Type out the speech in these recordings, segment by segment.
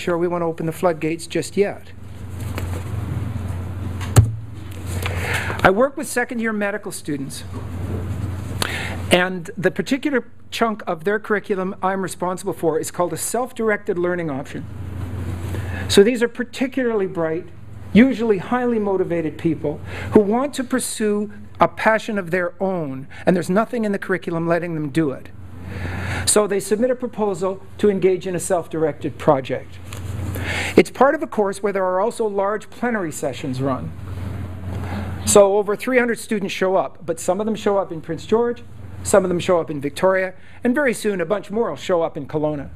sure we want to open the floodgates just yet. I work with second year medical students. And the particular chunk of their curriculum I'm responsible for is called a self directed learning option. So these are particularly bright, usually highly motivated people who want to pursue a passion of their own, and there's nothing in the curriculum letting them do it. So they submit a proposal to engage in a self directed project. It's part of a course where there are also large plenary sessions run. So over 300 students show up, but some of them show up in Prince George, some of them show up in Victoria, and very soon a bunch more will show up in Kelowna.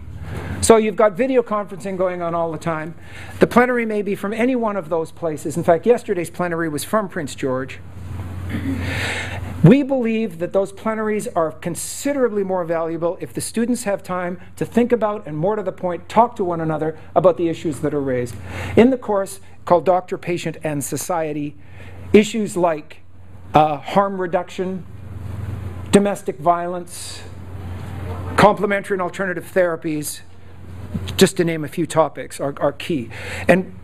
So you've got video conferencing going on all the time. The plenary may be from any one of those places. In fact, yesterday's plenary was from Prince George. We believe that those plenaries are considerably more valuable if the students have time to think about and, more to the point, talk to one another about the issues that are raised. In the course called Doctor, Patient, and Society, issues like uh, harm reduction, domestic violence, complementary and alternative therapies, just to name a few topics, are, are key. And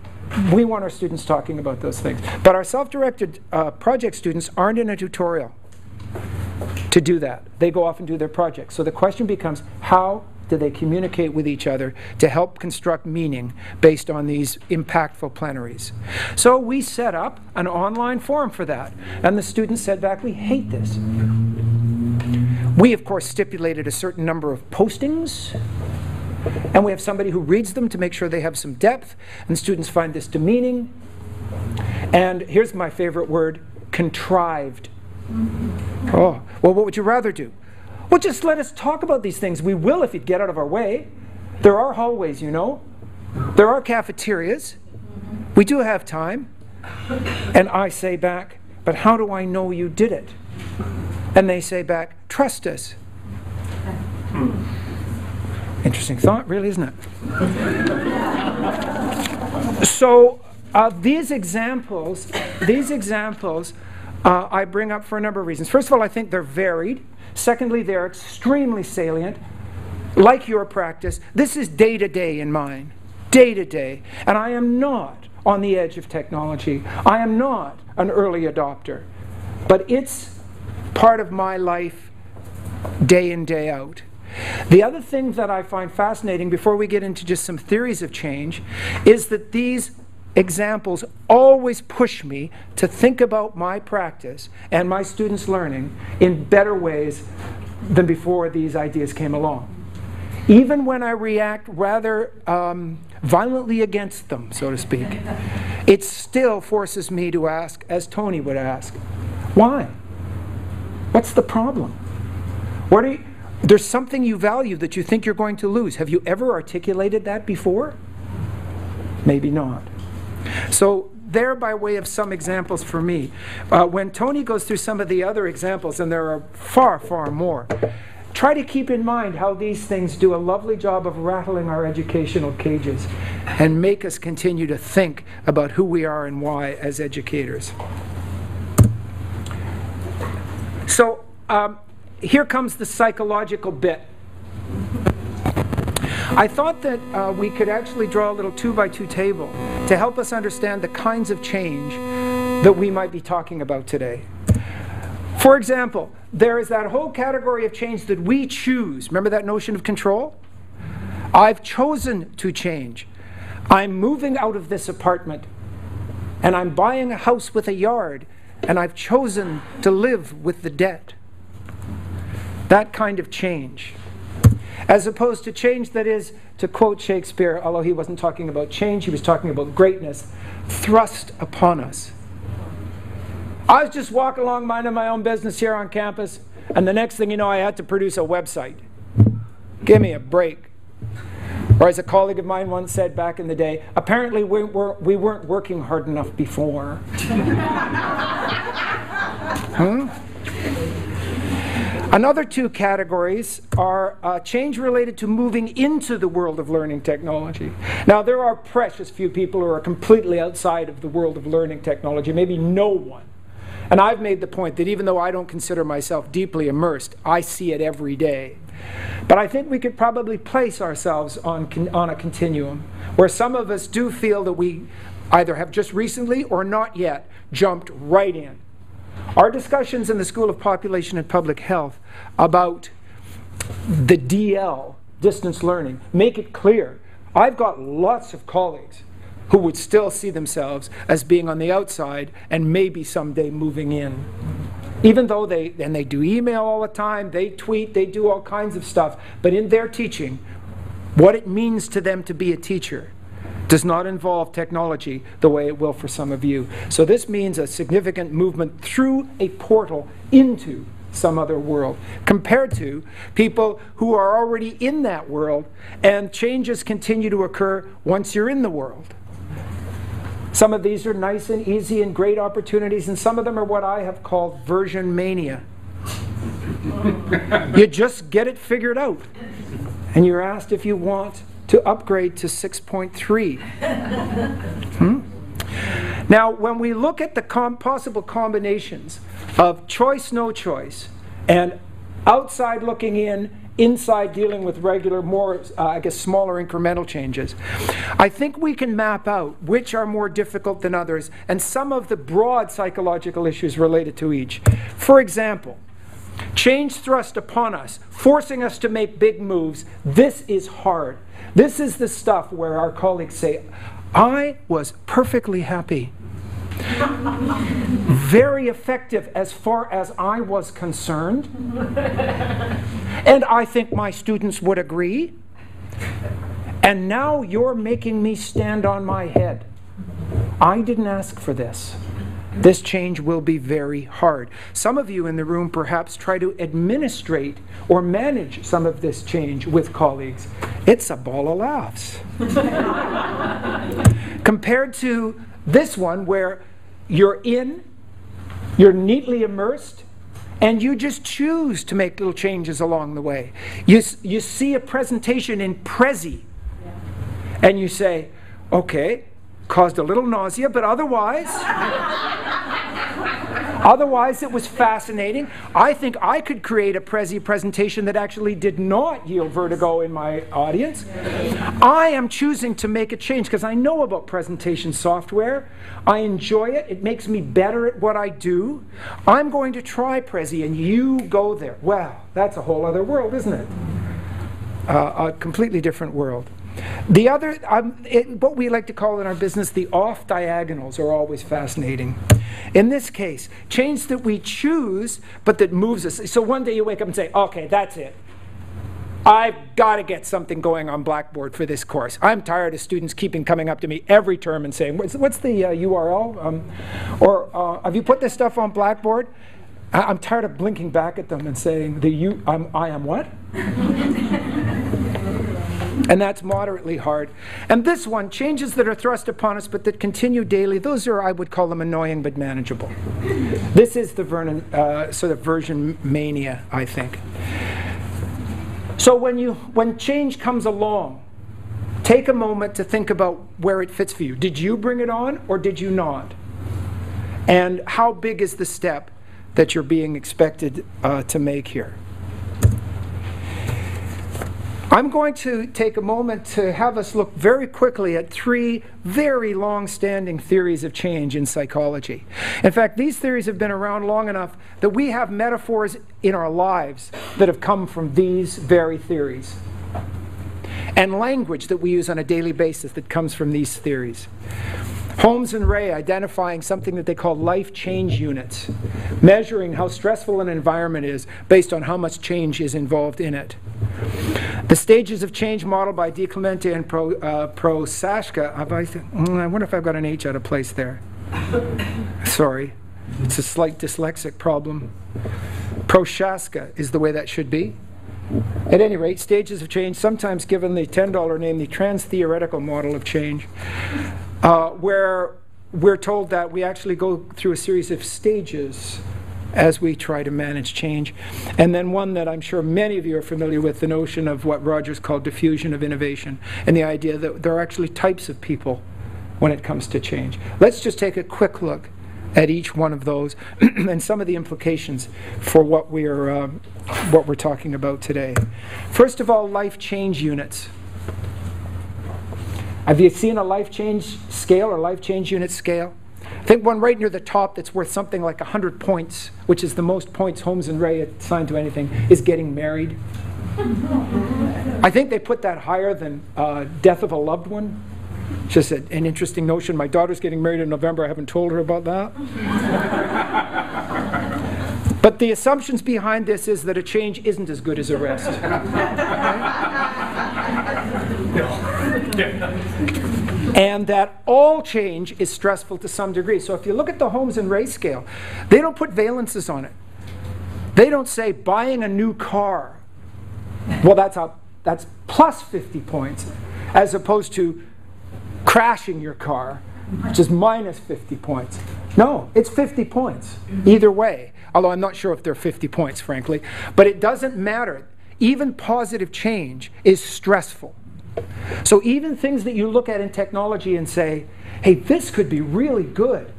we want our students talking about those things. But our self-directed uh, project students aren't in a tutorial to do that. They go off and do their projects. So the question becomes, how do they communicate with each other to help construct meaning based on these impactful plenaries? So we set up an online forum for that. And the students said back, we hate this. We, of course, stipulated a certain number of postings and we have somebody who reads them to make sure they have some depth, and students find this demeaning. And here's my favorite word contrived. Oh, well, what would you rather do? Well, just let us talk about these things. We will if you'd get out of our way. There are hallways, you know, there are cafeterias. We do have time. And I say back, but how do I know you did it? And they say back, trust us. Interesting thought, really, isn't it? so uh, these examples, these examples, uh, I bring up for a number of reasons. First of all, I think they're varied. Secondly, they're extremely salient. Like your practice, this is day to day in mine, day to day. And I am not on the edge of technology. I am not an early adopter. But it's part of my life day in, day out. The other thing that I find fascinating before we get into just some theories of change is that these examples always push me to think about my practice and my students' learning in better ways than before these ideas came along. Even when I react rather um, violently against them, so to speak, it still forces me to ask, as Tony would ask, why? What's the problem? What are you, there's something you value that you think you're going to lose. Have you ever articulated that before? Maybe not. So, there by way of some examples for me. Uh, when Tony goes through some of the other examples, and there are far, far more, try to keep in mind how these things do a lovely job of rattling our educational cages and make us continue to think about who we are and why as educators. So, um, here comes the psychological bit. I thought that uh, we could actually draw a little two by two table to help us understand the kinds of change that we might be talking about today. For example, there is that whole category of change that we choose. Remember that notion of control? I've chosen to change. I'm moving out of this apartment and I'm buying a house with a yard and I've chosen to live with the debt. That kind of change. As opposed to change that is, to quote Shakespeare, although he wasn't talking about change, he was talking about greatness, thrust upon us. I was just walking along minding my own business here on campus, and the next thing you know, I had to produce a website. Give me a break. Or as a colleague of mine once said back in the day, apparently we, were, we weren't working hard enough before. hmm? Another two categories are uh, change related to moving into the world of learning technology. Now, there are precious few people who are completely outside of the world of learning technology, maybe no one. And I've made the point that even though I don't consider myself deeply immersed, I see it every day. But I think we could probably place ourselves on, on a continuum where some of us do feel that we either have just recently or not yet jumped right in. Our discussions in the School of Population and Public Health about the DL, distance learning, make it clear. I've got lots of colleagues who would still see themselves as being on the outside and maybe someday moving in. Even though they, and they do email all the time, they tweet, they do all kinds of stuff, but in their teaching, what it means to them to be a teacher does not involve technology the way it will for some of you. So this means a significant movement through a portal into some other world compared to people who are already in that world and changes continue to occur once you're in the world. Some of these are nice and easy and great opportunities, and some of them are what I have called version mania. you just get it figured out. And you're asked if you want to upgrade to 6.3. hmm? Now, when we look at the com possible combinations of choice, no choice, and outside looking in, inside dealing with regular, more, uh, I guess, smaller incremental changes. I think we can map out which are more difficult than others and some of the broad psychological issues related to each. For example, change thrust upon us, forcing us to make big moves. This is hard. This is the stuff where our colleagues say, I was perfectly happy. Very effective as far as I was concerned. and I think my students would agree. And now you're making me stand on my head. I didn't ask for this. This change will be very hard. Some of you in the room perhaps try to administrate or manage some of this change with colleagues. It's a ball of laughs. Compared to this one where you're in, you're neatly immersed, and you just choose to make little changes along the way. You, you see a presentation in Prezi, and you say, okay, caused a little nausea, but otherwise, otherwise it was fascinating. I think I could create a Prezi presentation that actually did not yield vertigo in my audience. I am choosing to make a change because I know about presentation software. I enjoy it. It makes me better at what I do. I'm going to try Prezi and you go there. Well, that's a whole other world, isn't it? Uh, a completely different world. The other, um, it, what we like to call in our business the off diagonals are always fascinating. In this case, change that we choose, but that moves us. So one day you wake up and say, okay, that's it. I've got to get something going on Blackboard for this course. I'm tired of students keeping coming up to me every term and saying, what's, what's the uh, URL? Um, or uh, have you put this stuff on Blackboard? I, am tired of blinking back at them and saying, the U, I'm, I am what? and that's moderately hard. And this one, changes that are thrust upon us but that continue daily, those are, I would call them annoying but manageable. This is the Vernon, uh, sort of version mania, I think. So when, you, when change comes along, take a moment to think about where it fits for you. Did you bring it on or did you not? And how big is the step that you're being expected uh, to make here? I'm going to take a moment to have us look very quickly at three very long-standing theories of change in psychology. In fact, these theories have been around long enough that we have metaphors in our lives that have come from these very theories. And language that we use on a daily basis that comes from these theories. Holmes and Rahe identifying something that they call life change units, measuring how stressful an environment is based on how much change is involved in it. The stages of change model by DiClemente and Pro, uh, Prochaska. I, mm, I wonder if I've got an H out of place there. Sorry. It's a slight dyslexic problem. Prochaska is the way that should be. At any rate, stages of change, sometimes given the $10 name, the trans-theoretical model of change, uh, where we're told that we actually go through a series of stages as we try to manage change. And then one that I'm sure many of you are familiar with, the notion of what Rogers called diffusion of innovation, and the idea that there are actually types of people when it comes to change. Let's just take a quick look at each one of those and some of the implications for what we're, uh, what we're talking about today. First of all, life change units. Have you seen a life change scale or life change unit scale? I think one right near the top that's worth something like 100 points, which is the most points Holmes and Rahe assigned to anything, is getting married. I think they put that higher than uh, death of a loved one. Just a, an interesting notion. My daughter's getting married in November. I haven't told her about that. but the assumptions behind this is that a change isn't as good as a rest. and that all change is stressful to some degree. So if you look at the Holmes and Rahe scale, they don't put valences on it. They don't say buying a new car. Well, that's a, that's plus 50 points, as opposed to crashing your car, which is minus 50 points. No, it's 50 points either way. Although I'm not sure if they're 50 points, frankly. But it doesn't matter. Even positive change is stressful. So even things that you look at in technology and say, hey, this could be really good,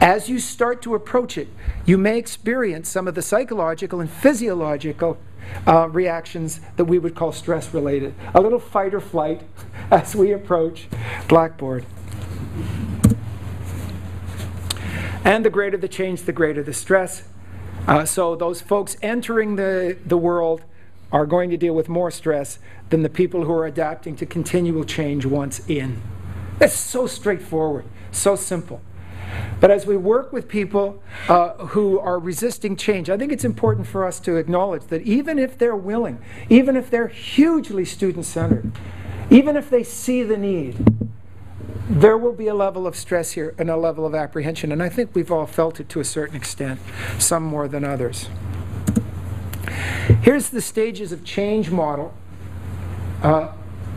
as you start to approach it, you may experience some of the psychological and physiological uh, reactions that we would call stress related. A little fight or flight as we approach Blackboard. And the greater the change, the greater the stress. Uh, so those folks entering the, the world are going to deal with more stress than the people who are adapting to continual change once in. That's so straightforward, so simple. But as we work with people uh, who are resisting change, I think it's important for us to acknowledge that even if they're willing, even if they're hugely student centered, even if they see the need, there will be a level of stress here and a level of apprehension. And I think we've all felt it to a certain extent, some more than others. Here's the stages of change model. Uh,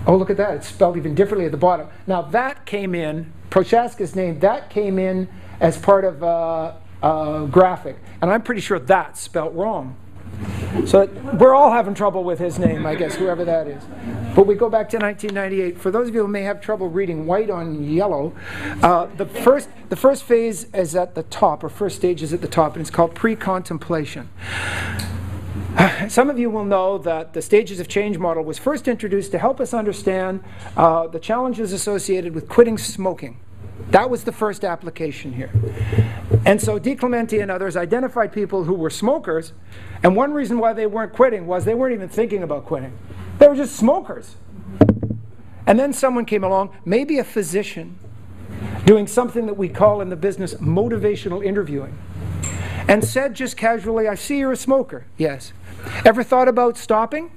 oh, look at that. It's spelled even differently at the bottom. Now, that came in, Prochaska's name, that came in as part of a, uh, graphic. And I'm pretty sure that's spelt wrong. So we're all having trouble with his name, I guess, whoever that is. But we go back to 1998. For those of you who may have trouble reading white on yellow, uh, the first the first phase is at the top, or first stage is at the top, and it's called pre-contemplation. Some of you will know that the stages of change model was first introduced to help us understand uh, the challenges associated with quitting smoking. That was the first application here. And so DiClemente and others identified people who were smokers, and one reason why they weren't quitting was they weren't even thinking about quitting. They were just smokers. And then someone came along, maybe a physician, doing something that we call in the business motivational interviewing, and said just casually, I see you're a smoker. Yes. Ever thought about stopping?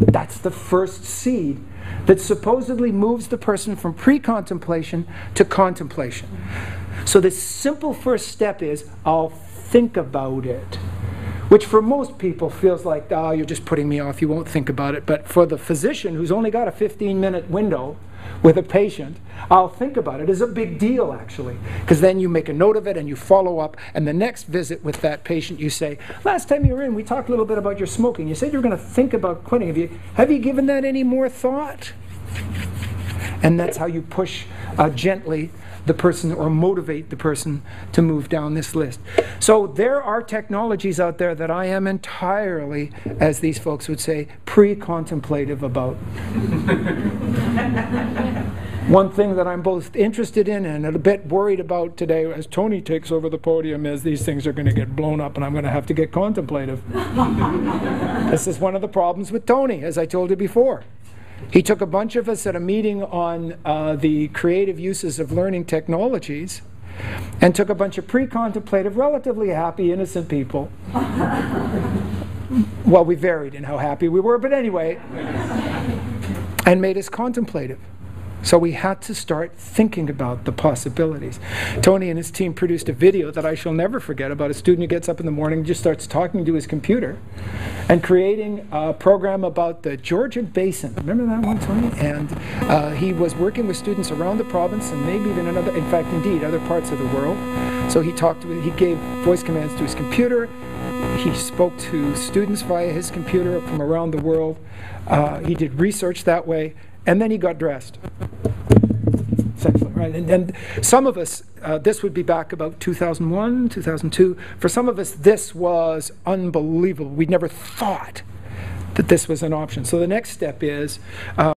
That's the first seed that supposedly moves the person from pre contemplation to contemplation. So, the simple first step is I'll think about it. Which for most people feels like, oh, you're just putting me off, you won't think about it. But for the physician who's only got a 15 minute window with a patient, I'll think about it as a big deal actually. Because then you make a note of it and you follow up. And the next visit with that patient, you say, last time you were in, we talked a little bit about your smoking. You said you were going to think about quitting. Have you, have you given that any more thought? And that's how you push uh, gently the person or motivate the person to move down this list. So there are technologies out there that I am entirely, as these folks would say, pre contemplative about. One thing that I'm both interested in and a bit worried about today as Tony takes over the podium is these things are going to get blown up and I'm going to have to get contemplative. this is one of the problems with Tony, as I told you before. He took a bunch of us at a meeting on uh, the creative uses of learning technologies and took a bunch of pre contemplative, relatively happy, innocent people. well, we varied in how happy we were, but anyway, and made us contemplative. So we had to start thinking about the possibilities. Tony and his team produced a video that I shall never forget about a student who gets up in the morning and just starts talking to his computer and creating a program about the Georgian Basin. Remember that one, Tony? And uh, he was working with students around the province and maybe even another, in fact, indeed, other parts of the world. So he talked, he gave voice commands to his computer. He spoke to students via his computer from around the world. Uh, he did research that way and then he got dressed. right? And, and some of us, uh, this would be back about 2001, 2002. For some of us, this was unbelievable. We'd never thought that this was an option. So the next step is. Uh,